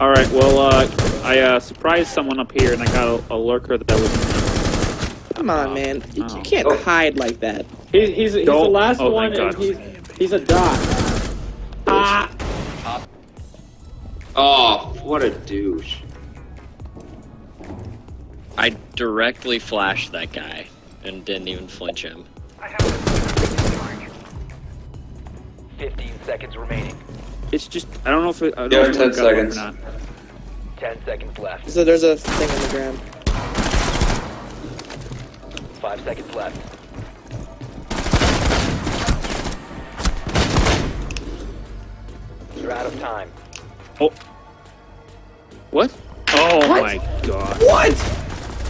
All right. Well, uh, I uh, surprised someone up here, and I got a, a lurker that was. Come on, man. You, you Oh. can't Oh. hide like that. He's he's, he's the Don't- last oh, one, and he's he's a dot. Ah! Oh, what a douche. I directly flashed that guy and didn't even flinch him. 15 seconds remaining. It's just I don't know if it. I don't Yeah, know if 10 it got one or seconds. not. 10 seconds left. So there's a thing on the ground. 5 seconds left. You're out of time. Oh. What? Oh What? my god. What?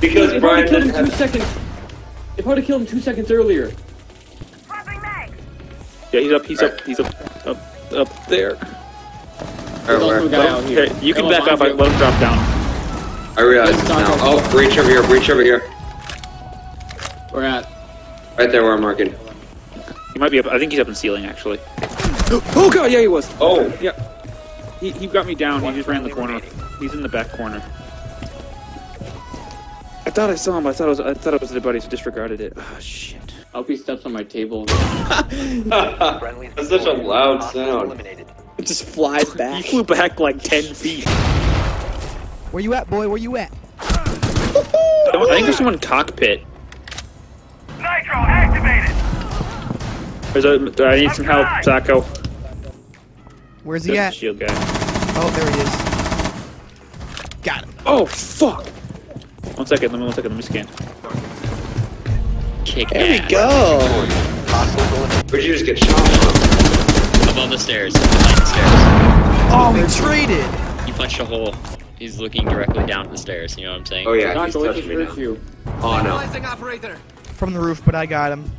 Because If I Brian killed him two have... seconds. If I would have killed him two seconds earlier. Yeah, he's up. He's up. He's up. Up. Up there. There's also a Everywhere. guy out here. Here, you can Oh, back up. I mine let him drop down. I realize this now. Oh, breach over here, breach over here. We're at. Right there where I'm marking. He might be up. I think he's up in ceiling actually. Oh god, yeah, he was. Oh, Yeah. He, he got me down. He One just ran the corner. He's in the back corner. I thought I saw him. I thought it was. I thought it was the buddy, so disregarded it. Oh shit. I hope he steps on my table. Friendlies that's such a loud sound. It just flies back. He flew back like ten feet. Where you at, boy? Where you at? I don't- I think there's someone cockpit. Nitro activated! There's I need some help, Taco. Where's he There's at? shield guy. Oh, there he is. Got him. Oh fuck! One second. Let me. One second. Let me scan. Kick There we ass. go. Hostiles eliminated. where'd you just get shot from? Above the stairs. Behind the stairs. Oh, we traded. He punched a hole. He's looking directly down the stairs. You know what I'm saying? Oh yeah, he's touching me now. you. Oh no. From the roof, but I got him.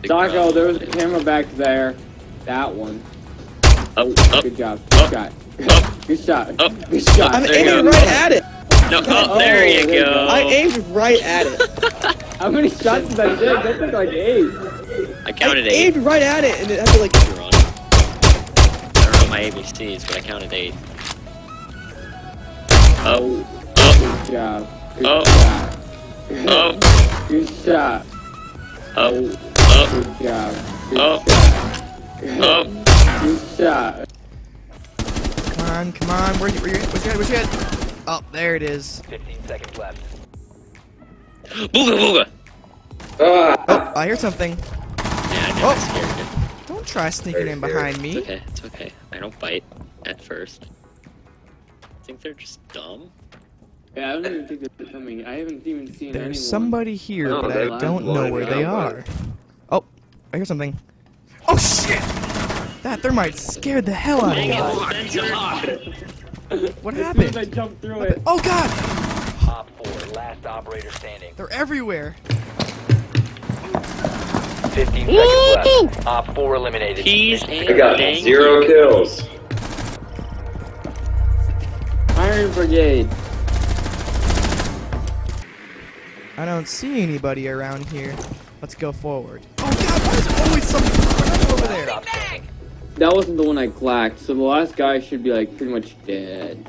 Big Taco, oh, there was a camera back there. That one. Up, up, Good job. Oh. Good shot. Oh. Good shot. Oh. Good shot. I'm aiming right at it. No, Oh, oh, there you there go. go. I aimed right at it. How many shots did I take? That took like eight. I I counted eight. aimed right at it, and it had to like. You're on. I don't know my ABCs, but I counted eight. Oh, oh, Good job. Good Oh. shot. oh, Good shot. oh, oh. oh, Good job. Good Oh. shot. oh. Good shot. Come on, come on. Where you? Where you? Where's your head? Where's your head? Oh, there it is. 15 seconds left. Booga booga. Ah, Oh, I hear something. Yeah, I know. Oh. I scared you. Don't try sneaking in Very behind It's me. okay. It's okay. I don't bite at first. I think they're just dumb. Yeah, I don't even think they're coming. I haven't even seen anyone. There's somebody here, No, but they're I don't know where they are. Oh, I hear something. Oh shit! That thermite scared the hell out of me. It, Spencer. What As soon as I happened? jumped through it. Oh god! Op 4, last operator standing. They're everywhere. 15 seconds left. Op 4 eliminated. Keys Mission and I got dang zero kills. Iron Brigade. I don't see anybody around here. Let's go forward. Oh god, why is there always something over there? Stop standing. That wasn't the one I clacked, so the last guy should be like pretty much dead.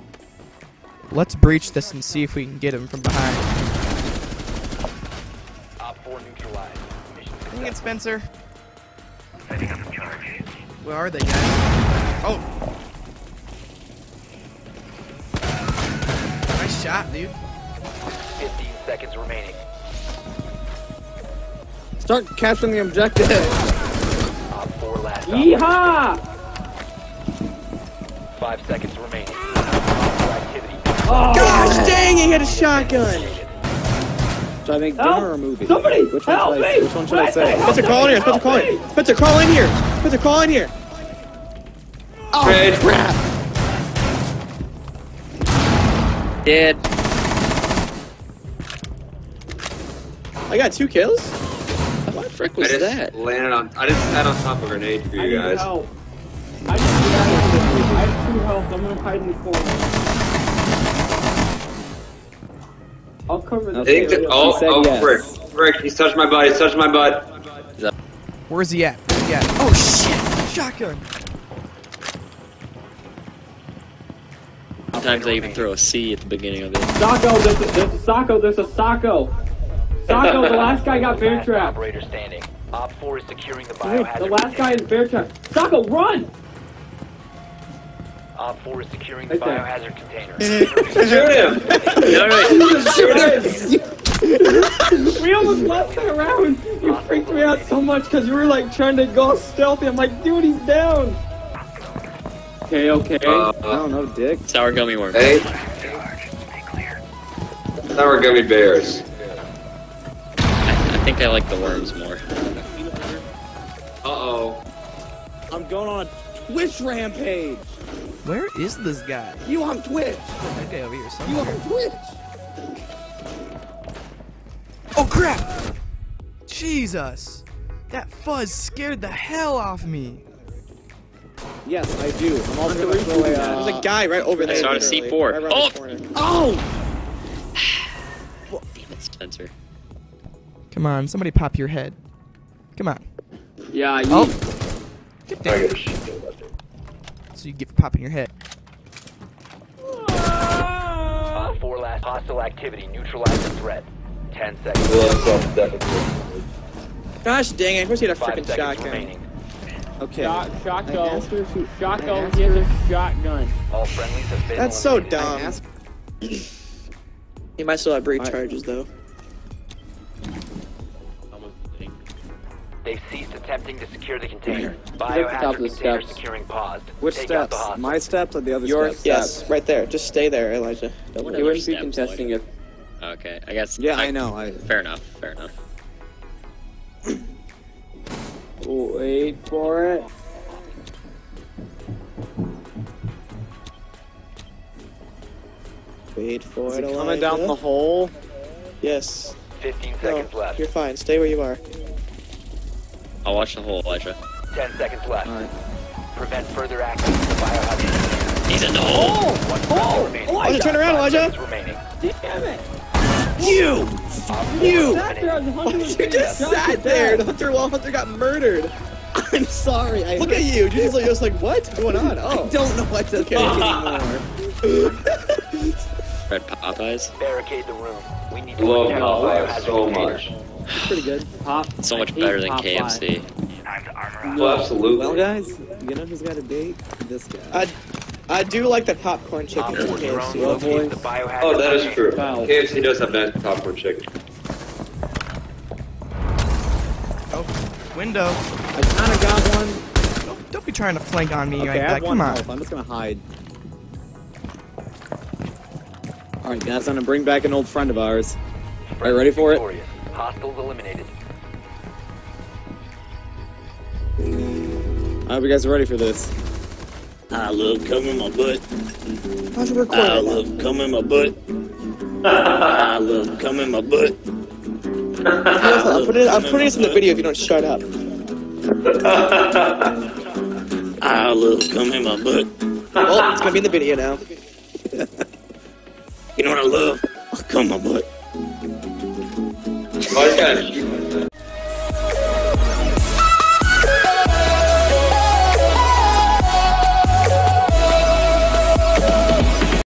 Let's breach this and see if we can get him from behind. Op 4 neutralized. Dang it. Spencer. Setting up some charges. Where are they, guys? Oh. Nice shot, dude. 15 seconds remaining. Start capturing the objective. Op 4 last operator. Yeehaw! 5 seconds remaining. Op. Oh, Gosh dang, he had a shotgun. So I think Help! dinner or movie? Somebody Which one help should I, me! Which one should I Wait, say? help Spencer, call in here. Spencer, help call me! in. Spencer, call in here. Spencer, call in here. Oh Trade. crap! Dead. I got two kills. What the frick I was just that? landed on. I just sat on top of a grenade for I you need guys. help. I need help. I have two health. I'm gonna hide in the corner. I'll cover I this. think that. Oh, said oh, yes. frick, frick! He's touched my butt. He's touched my butt. Where's he at? Where's he at? Oh shit! Shotgun. Sometimes I even throw a C at the beginning of it. Sacco, there's a, there's a Sacco, there's a Sacco. Sacco, the last guy got bear Last trapped. operator standing. Op 4 is securing the Wait, biohazard the last guy is bear trapped. Sacco, run! Op 4 is securing the Right biohazard container. Shoot him! No, no, Shoot him! We almost left it around. You freaked me out so much because you were like trying to go stealthy. I'm like, dude, he's down. Okay, okay. Uh, I don't know, Dick. sour gummy worm. Hey, Charge. Stay clear. sour gummy bears. I, I think I like the worms more. Uh-oh. I'm going on a Twitch rampage. Where is this guy? You on Twitch? Okay, over here You somewhere. on Twitch? Oh crap! Jesus! That fuzz scared the hell off me. Yes, I do. I'm also gonna throw a. Uh, There's a guy right over there. saw a literally, C4. right Oh! the. Oh! Damn it, Spencer. Come on, somebody pop your head. Come on. Yeah, you. Oh! Get down. get shit. So you get for popping your head. Op 4 last hostile activity. Neutralize the threat. 10 seconds. Gosh dang it! Of course he had a 5 freaking seconds shotgun. remaining. Okay. Shot, Shotgun. asked her if she- I Shotgun, asked he has a shotgun. All friendlies have been That's so eliminated. dumb. He might still have breach I- charges though. They've ceased attempting to secure the container. at the top Biohazard the container steps. securing paused. Which Take steps? My steps or the other Your steps? Yes, right there. Just stay there, Elijah. Don't What He worry. other wouldn't be steps, contesting like- it. Okay, I guess. Yeah, I know. I Fair enough. Fair enough. Wait for it. Wait for is it. it coming down the hole? Yes. 15 No, seconds left. you're fine. Stay where you are. I'll watch the whole Elijah. 10 seconds left. Alright. Prevent further access to the biohazard. He's in the hole. One friendly oh, oh, oh, remaining. Elijah, turn around, Five Elijah. seconds remaining. Damn it! You! You! four Sat there, I was eliminated. 100% You just sat to there. The Hunter Wall Hunter got murdered. I'm sorry. I Look at you. You're just like, just like, what? What's going on? I Oh. don't know what to Okay. think anymore. Red Popeyes. Barricade the room. We need to Love protect Popeyes so container. much. Pretty good. Pop. So much better than Popeye. KFC. Time to armor. Well, absolutely. Well, guys, you know who's got a date? This guy. I, I do like the popcorn chicken from KFC. locates the biohazard Oh, that is true. Wow. KFC does have nice popcorn chicken. Oh, window. I kind of got one. Don't, don't be trying to flank on me Okay, like I that. have one Come on. health. I'm just gonna hide. All right, guys, I'm gonna bring back an old friend of ours. Are you ready for it? Victorious. Hostiles eliminated. I hope you guys are ready for this. I love coming my butt. How's your I love coming my butt. I love coming my butt. I'm putting, I'm putting this in the video if you don't shut up. I love coming my butt. Well, it's gonna be in the video now. You know what I love? Cum in my butt. Why you gotta shoot